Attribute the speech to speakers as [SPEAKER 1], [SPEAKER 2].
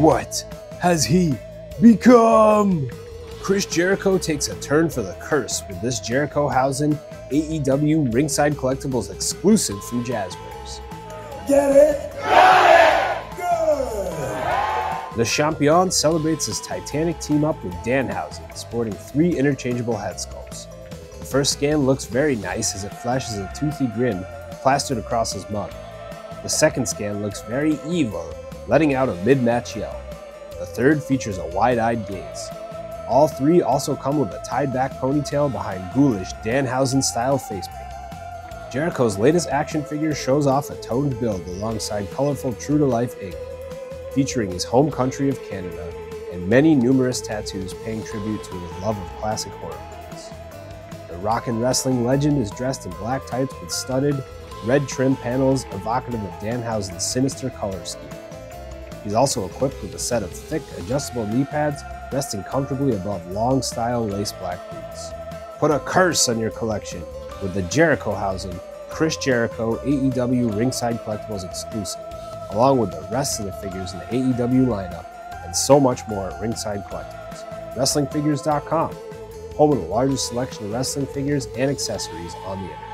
[SPEAKER 1] What has he become? Chris Jericho takes a turn for the curse with this Jerichohausen AEW Ringside Collectibles exclusive from Jazwares.
[SPEAKER 2] Get it? Got it! Good!
[SPEAKER 1] The Champion celebrates his titanic team up with Danhausen, sporting three interchangeable head sculpts. The first scan looks very nice as it flashes a toothy grin plastered across his mug. The second scan looks very evil, letting out a mid-match yell. The third features a wide-eyed gaze. All three also come with a tied-back ponytail behind ghoulish Danhausen-style face paint. Jericho's latest action figure shows off a toned build alongside colorful true-to-life ink, featuring his home country of Canada and many numerous tattoos paying tribute to his love of classic horror movies. The rock and wrestling legend is dressed in black tights with studded, red trim panels evocative of Danhausen's sinister color scheme. He's also equipped with a set of thick, adjustable knee pads resting comfortably above long style lace black boots. Put a curse on your collection with the Jerichohausen, Chris Jericho AEW Ringside Collectibles exclusive, along with the rest of the figures in the AEW lineup and so much more at Ringside Collectibles. WrestlingFigures.com, home of the largest selection of wrestling figures and accessories on the internet.